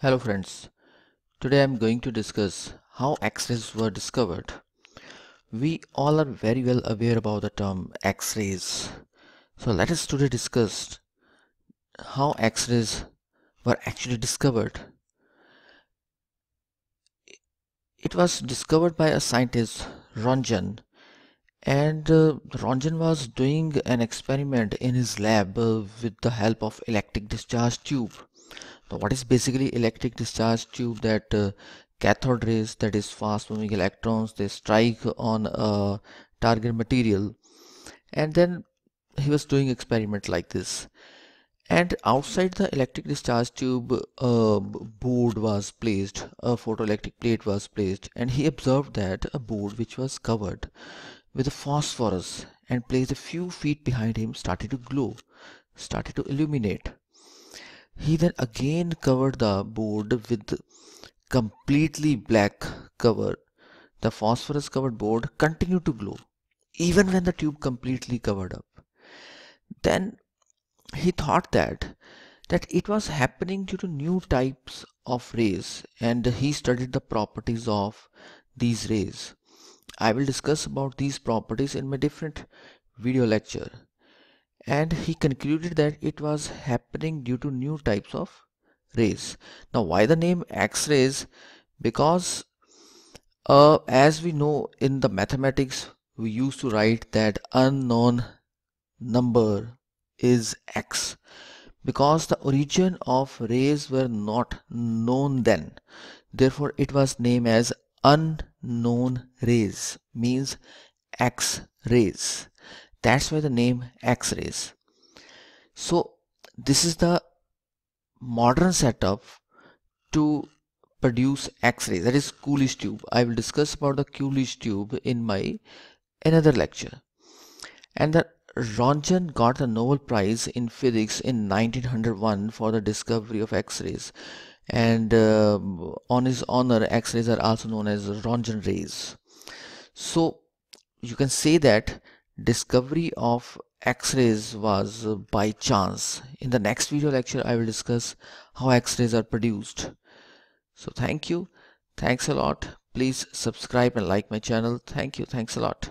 Hello friends, today I am going to discuss how X-rays were discovered. We all are very well aware about the term X-rays. So let us today discuss how X-rays were actually discovered. It was discovered by a scientist, Rontgen, and uh, Rontgen was doing an experiment in his lab uh, with the help of electric discharge tube now what is basically electric discharge tube that uh, cathode rays that is fast moving electrons they strike on a target material. And then he was doing experiment like this. And outside the electric discharge tube a board was placed a photoelectric plate was placed and he observed that a board which was covered with a phosphorus and placed a few feet behind him started to glow started to illuminate he then again covered the board with completely black cover. The phosphorus covered board continued to glow even when the tube completely covered up. Then he thought that that it was happening due to new types of rays and he studied the properties of these rays. I will discuss about these properties in my different video lecture and he concluded that it was happening due to new types of rays. Now why the name X-rays? Because uh, as we know in the mathematics we used to write that unknown number is X because the origin of rays were not known then therefore it was named as unknown rays means X rays that's why the name X-rays. So this is the modern setup to produce X-rays that is Coolidge tube. I will discuss about the Coolidge tube in my another lecture. And the Rontgen got the Nobel Prize in Physics in 1901 for the discovery of X-rays and uh, on his honor X-rays are also known as Rontgen rays. So you can say that discovery of X-rays was uh, by chance. In the next video lecture, I will discuss how X-rays are produced. So thank you. Thanks a lot. Please subscribe and like my channel. Thank you. Thanks a lot.